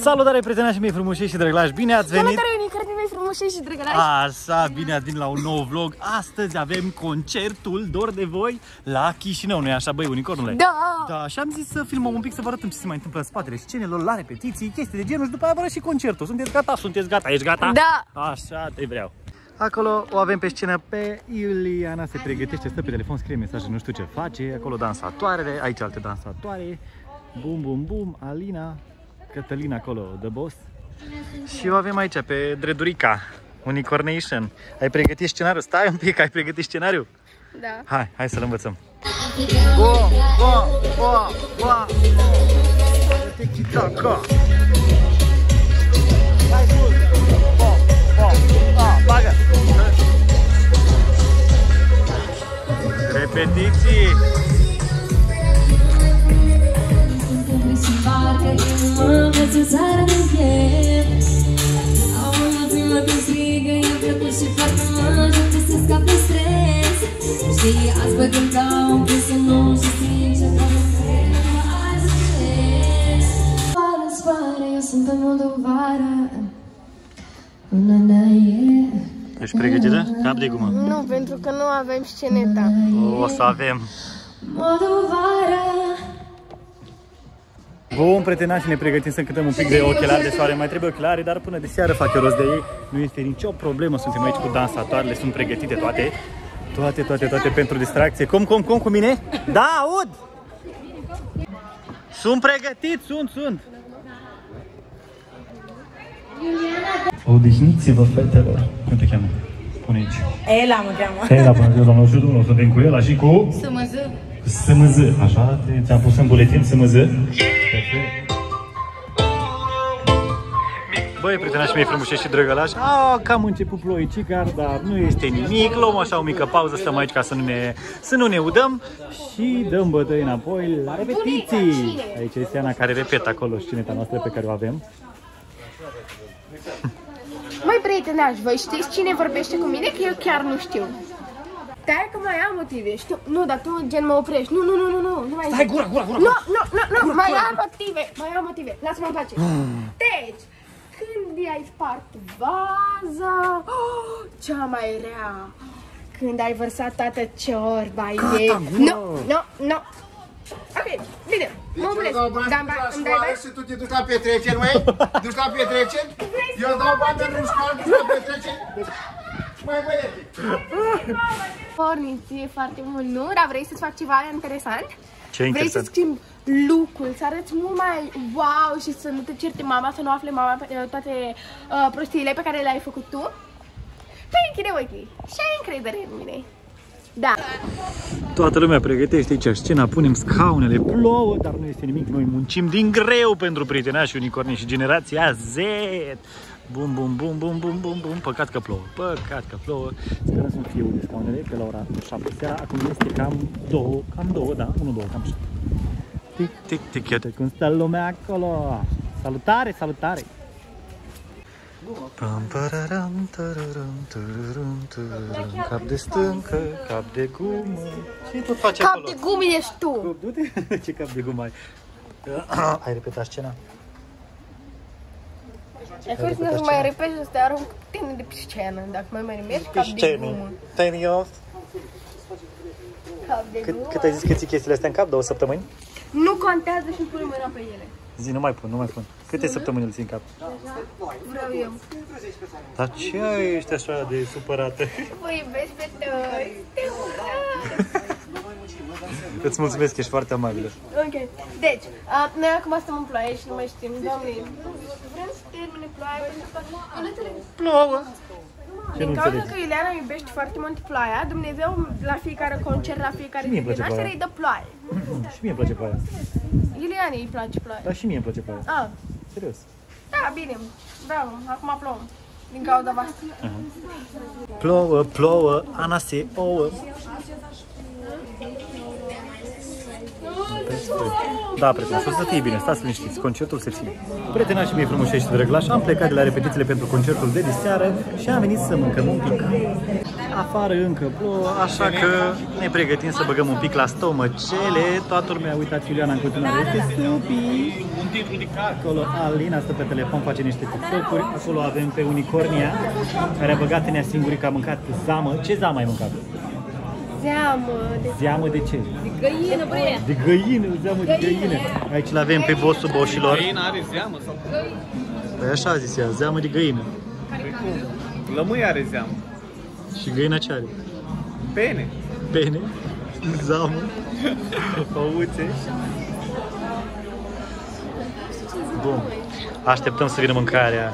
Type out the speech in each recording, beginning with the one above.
Salutare prietenași mei frumoși și drăglași, bine ați venit! Salutare unicărni mei frumoși și drăgălași! Așa, bine ați venit la un nou vlog. Astăzi avem concertul Dor de voi la Chișinău, nu-i așa, băi, unicornule? Da! Da, și am zis să filmăm un pic, să vă arătăm ce se mai întâmplă în spatele scenelor, la repetiții, chestii de genul și după aia vă arăt și concertul. Sunteți gata? Sunteți gata? Ești gata? Da! Așa te vreau. Acolo o avem pe scenă pe Iuliana, se pregătește, stă pe telefon, scrie mesaje, nu știu ce face. Acolo dansatoarele, aici alte dansatoare. Bum, bum, bum, Alina, Cătălina acolo, The Boss. Și o avem aici pe Dredurica, Unicornation. Ai pregătit scenariul? Stai un pic, ai pregătit scenariul? Da! Hai, hai să-l învățăm. Bo, bo, bo, bo, Tiki-taka. Hai sus. Bo, bo, a, bagă. Repetiții. Știi, azi băgând ca un piesă nou și stinge Vară, soare, eu sunt în moldovară Până înainte Ești pregătită? Cap de gumă. Nu, pentru că nu avem sceneta. O să avem. Moldovară Bun, prietenași, ne pregătim să cântăm un pic de ochelari de soare. Mai trebuie ochelari, dar până de seară fac eu rost de ei. Nu este nicio problemă, suntem aici cu dansatoarele, sunt pregătite toate. Toate, toate, toate pentru distracție. Cum, cum, cum cu mine? Da, aud! Sunt pregătit, sunt, sunt. Odihniți-vă, fetelor. Cum te cheamă? Pune aici. Ela mă cheamă. Ela, bună ziua, doamnă și domnul, suntem cu ela și cu... SMZ. SMZ, așa? Te- Ți-am pus în buletin SMZ. Perfect. Băi, prietenași mei frumoși și drăgălași, a, cam început ploicicar, dar nu este nimic, luăm așa o mică pauză, stăm aici ca să nu ne, să nu ne udăm și dăm bătăi înapoi la repetiții. Aici este Ana care repetă acolo sceneta noastră pe care o avem. Mai prietenași, voi știți cine vorbește cu mine? Că eu chiar nu știu. Stai că mai am motive, știu. Nu, dar tu gen mă oprești. Nu, nu, nu, nu, nu, nu mai Stai, gura, gura, gura! Nu, nu, nu, nu, mai am motive, mai am motive. Lasă-mă în pace. Deci, când i-ai spart vaza, oh, cea mai rea, când ai vărsat toată ciorba ei. Nu, nu, nu. Ok, bine, mă opresc. Dar îmi dai- îmi dai bani? și tu te duci la petreceri, măi? Duci la petreceri? Eu îți dau bani pentru școală, duci la petreceri? Mai băiete! Porniție foarte mult, nu? Dar vrei să-ți fac ceva interesant? Ce Vrei interesant. să schimbi look-ul, să arăți mult mai wow și să nu te certe mama, să nu afle mama pe- toate uh, prostiile pe care le-ai făcut tu? Păi închide ochii și ai încredere în mine. Da. Toată lumea pregătește aici scena, punem scaunele, plouă, dar nu este nimic, noi muncim din greu pentru prietenași unicorni și generația Z. Bum, bum, bum, bum, bum, bum, bum, păcat că plouă, păcat că plouă. Sperăm să nu fie unde scaunele, că la ora 7 seara, acum este cam două, cam două, da, 1, 2, cam așa. Tic, tic, tic, iată cum stă lumea acolo. Salutare, salutare! Pam, pararam, tararam, tararam, tararam. Cap de stâncă, cap de gumă. Ce tot face Cap acolo? de gumi ești tu! Du-te, ce cap de gumă ai. Ai repetat scena? Ai fost să mai repezi să te arunc pe tine de pe scenă, dacă mai mai mergi cap de gumă. Serios? Cap de Cât, gumă. cât ai zis că ții chestiile astea în cap? Două săptămâni? Nu contează și pune mâna pe ele. Zi, nu mai pun, nu mai pun. Câte săptămâni îl ții în cap? Vreau eu. Dar ce ești așa de supărată? Vă iubesc pe toți. Te urăsc. Îți mulțumesc, ești foarte amabilă. Ok, deci, uh, noi acum stăm în ploaie și nu mai știm, doamne, vrem să termine ploaia pentru că eu nu înțeleg. Plouă! Ce nu Din cauza înțelegi? că Iuliana iubește foarte mult ploaia, Dumnezeu la fiecare concert, la fiecare mie zi îmi de place naștere ploaia. îi dă ploaie. Și mie îmi place ploaia. Iuliana îi place ploaia. Dar și mie îmi place ploaia. Ah, Serios. da, bine, bravo, acum plouă. Din cauza voastră. Plouă, plouă, Ana se ouă. Da, prieteni, o să fie bine, stați liniștiți, concertul se ține. Prietenașii mei frumușești și drăglași, am plecat de la repetițiile pentru concertul de diseară și am venit să mâncăm un pic. Afară încă plouă, așa că ne pregătim să băgăm un pic la stomăcele. Toată lumea, uitați, Iuliana în continuare este supi. Un titlu de carte. Acolo Alina stă pe telefon, face niște TikTok-uri. Acolo avem pe Unicornia, care a băgat în ea singuri că a mâncat zamă. Ce zamă ai mâncat? Zeamă de Zeamă de ce? Găină, bre! De găină, zeamă de găină. Aici l avem pe bossul boșilor. Găina are zeamă sau Păi așa a zis ea, zeamă de găină. Lămâi are zeamă. Și găina ce are? Pene. Pene, zamă, păuțe. Bun. Așteptăm să vină mâncarea.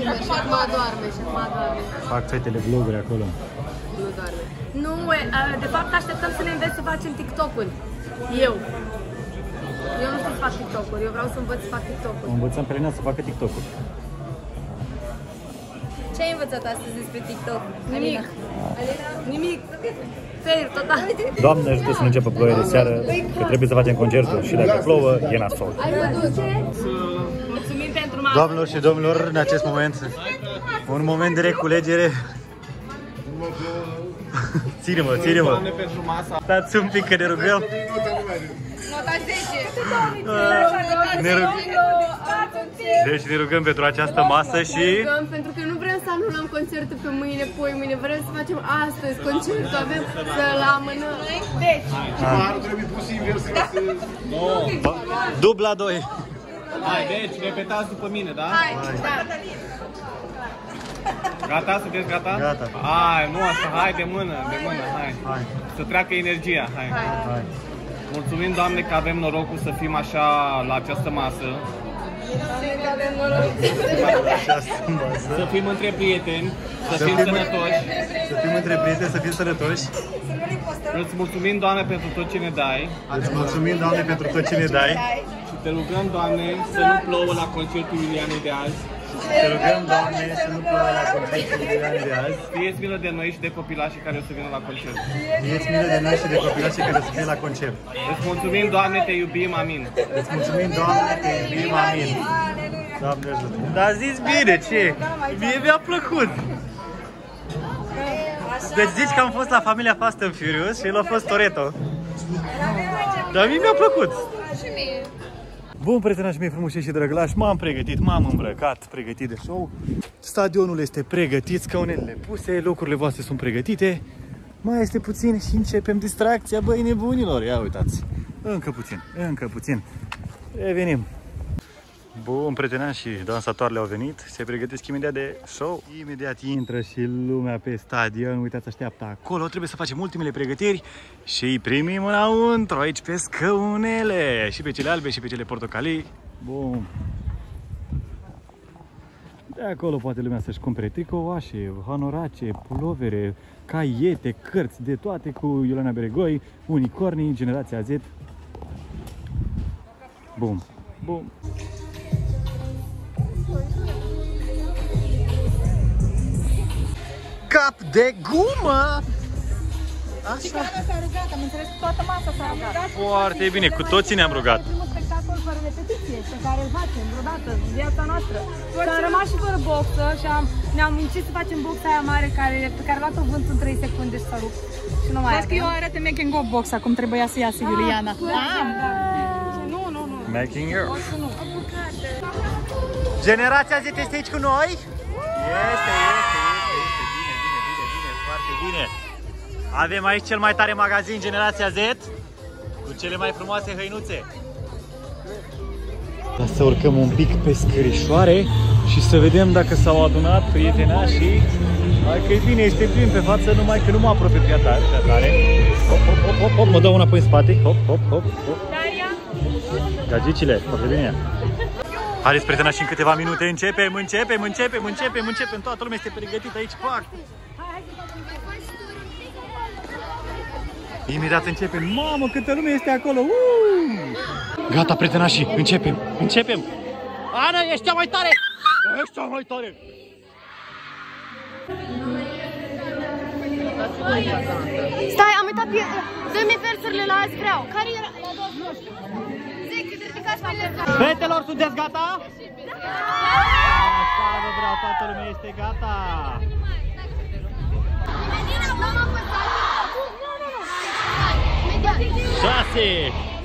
Și acum doarme, și acum doarme. Fac fetele vloguri acolo. Nu doarme. Nu, e, a, de fapt așteptăm să ne înveți să facem TikTok-uri. Eu. Eu nu știu să fac TikTok-uri, eu vreau să învăț să fac O TikTok-uri. învățăm pe Elena să facă TikTok-uri. Ce ai învățat astăzi despre TikTok? Nimic. Alina? Nimic. Fail, total. Doamne ajută să nu înceapă ploaie de seară, că trebuie să facem concertul și dacă plouă, e nasol. Ai văzut ce? Mulțumim pentru mama. Doamnelor și domnilor, în acest moment, un moment de reculegere. Ține-mă, ține-mă. Doamne pentru masa. Stați un pic că ne rugăm. Nota 10! Ne rug... Deci ne rugăm pentru această masă și... Rugăm, pentru că nu vrem să anulăm concertul pe mâine, poi mâine, vrem să facem astăzi concertul, avem să-l amânăm. Deci, Ar trebui pus invers ca să... Dubla 2. Hai, deci, repetați după mine, da? hai, da. Gata? Sunteți gata? Gata. Hai, nu asta, hai de mână, de mână, hai. Hai, Să treacă energia, hai. hai. Mulțumim, Doamne, că avem norocul să fim așa la această masă. Această masă. Să fim între prieteni, să Să fim fim- sănătoși. Să fim între prieteni, să fim sănătoși. Îți mulțumim, Doamne, pentru tot ce ne dai. Îți mulțumim, Doamne, pentru tot ce ne dai. Și te rugăm, Doamne, să nu plouă la concertul Iulianei de azi. Te rugăm, Doamne, să nu plouă la concertul Iulian de azi. Fieți milă de noi și de copilașii care o să vină la concert. Fieți milă de noi și de copilașii care o să fie la concert. Îți mulțumim, Doamne, te iubim, amin. Îți mulțumim, Doamne, te iubim, amin. Doamne ajută. Dar zis bine, ce? Mie mi-a plăcut. Deci zici că am fost la familia Fast and Furious și el a fost Toretto. Dar mie mi-a plăcut. Bun, prietenași mei frumoși și drăglași, m-am pregătit, m-am îmbrăcat, pregătit de show. Stadionul este pregătit, scaunelele puse, locurile voastre sunt pregătite. Mai este puțin și începem distracția, băi nebunilor. Ia uitați, încă puțin, încă puțin. Revenim. Bun, prietenași, dansatoarele au venit, se pregătesc imediat de show. Imediat intră și lumea pe stadion, uitați, așteaptă acolo. Trebuie să facem ultimele pregătiri și îi primim înăuntru, aici pe scăunele. Și pe cele albe și pe cele portocalii. Bun. De acolo poate lumea să-și cumpere tricouașe, hanorace, pulovere, caiete, cărți, de toate cu Iuliana Beregoi, unicornii, generația Z. Bun. Bun. Cap de gumă! Așa. s-a rugat, am înțeles că toată masa s-a rugat. Foarte bine, cu toții ne-am rugat. Primul spectacol fără repetiție pe care îl facem vreodată în viața noastră. Și am rămas și fără boxă și am, ne-am muncit să facem boxa aia mare care, pe care a luat-o vântul în 3 secunde și s-a rupt. Și nu mai Vezi că eu arăt în making of boxa cum trebuia să iasă Iuliana. Da, Nu, nu, nu. Making your. Generația Z este aici cu noi? Este, este, este, foarte bine. Avem aici cel mai tare magazin Generația Z cu cele mai frumoase hăinuțe. Să urcăm un pic pe scărișoare și să vedem dacă s-au adunat prietenașii. Hai că e bine, este plin pe față, numai că nu mă apropie prea tare. Prea tare. Hop, hop, hop, hop, hop, mă dau înapoi în spate. Hop, hop, hop, hop. Gagicile, foarte bine. Haideți, prietena, și în câteva minute începem, începem, începem, începem, începem. Toată lumea este pregătită aici, fac. Imediat începem. Mamă, câtă lume este acolo. Uh! Gata, prietenașii, începem, începem. Ana, ești cea mai tare! Ești cea mai tare! Stai, am repeta pie- Dă-mi versurile la azi vreau. Care era? La două, nu știu. Zic, ridicați pe ele. Fetelor, sunteți gata? Așa vă vreau, toată lumea este gata. Menina, nu m-am păstrat. Nu, nu, nu. Imediat.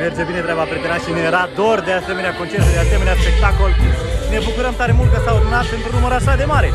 Merge bine treaba, prietena, și ne era dor de asemenea concerte, de asemenea spectacol. Ne bucurăm tare mult că s-au adunat pentru un număr așa de mare.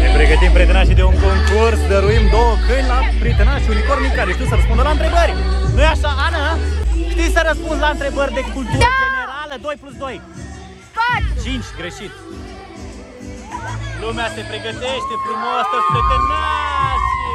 Ne pregătim prietenașii de un concurs, dăruim două câini la prietenașii unicornii care știu să răspundă la întrebări. Nu e așa, Ana? Știi să răspunzi la întrebări de cultură generală? 2 plus 2. 5, greșit. Lumea se pregătește frumos, toți prietenașii.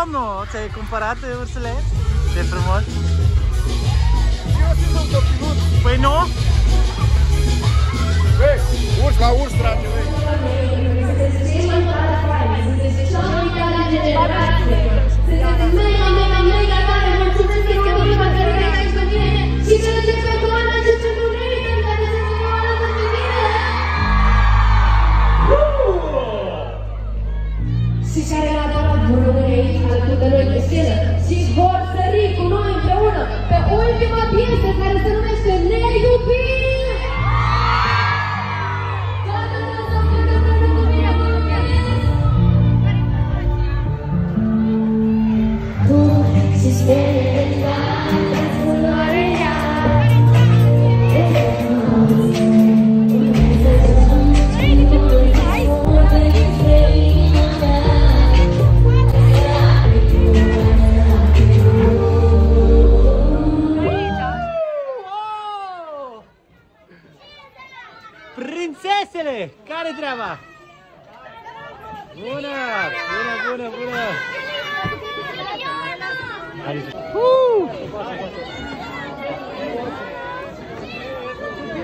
Domnul? Ți-ai cumpărat ursule? Ce frumos! Păi nu? Băi, urs la urs, trage, băi. Sunteți mai mari, sunteți cea mai tare generație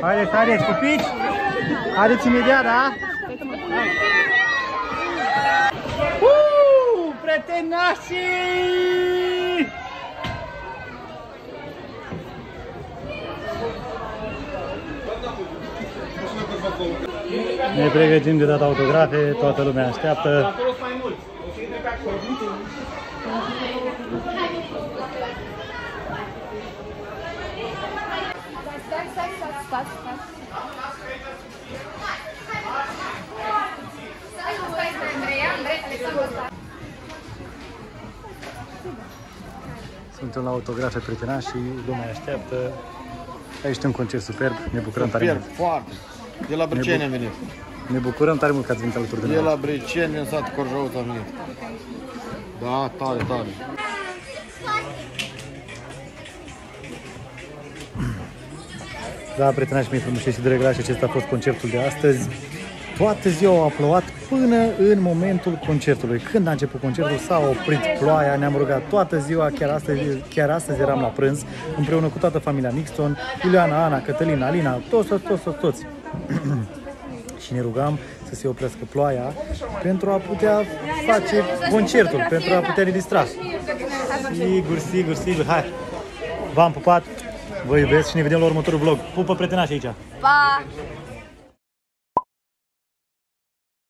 Haideți, haideți, pupici! Haideți imediat, da? Hai. Uh! Pretenașii! Ne pregătim de dat autografe, toată lumea așteaptă. Suntem la autografe prietenași și lumea așteaptă. Aici este un concert superb, ne bucurăm tare Super, mult. foarte. De la Brăceni am venit. Ne bucurăm tare mult că ați venit alături de De noi. la Brăceni, în satul Corjăut am venit. Da, tare, tare. Da, prietenași mei frumoși și drăgălași, acesta a fost concertul de astăzi. Toată ziua a plouat până în momentul concertului. Când a început concertul s-a oprit ploaia, ne-am rugat toată ziua, chiar astăzi, chiar astăzi eram la prânz, împreună cu toată familia Mixton, Iuliana, Ana, Cătălina, Alina, toți, toți, toți, toți, toți. și ne rugam să se oprească ploaia pentru a putea face concertul, pentru a putea ne distra. Sigur, sigur, sigur, hai! V-am pupat, vă iubesc și ne vedem la următorul vlog. Pupă prietenași aici! Pa!